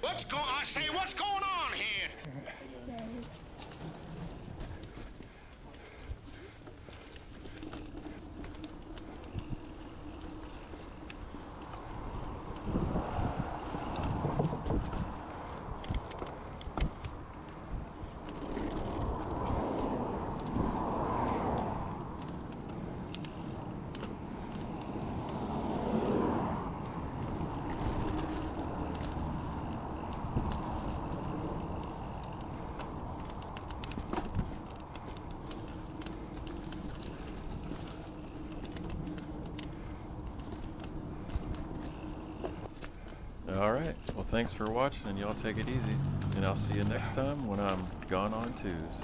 What's going? I say, what's going on? Alright, well thanks for watching and y'all take it easy. And I'll see you next time when I'm gone on twos.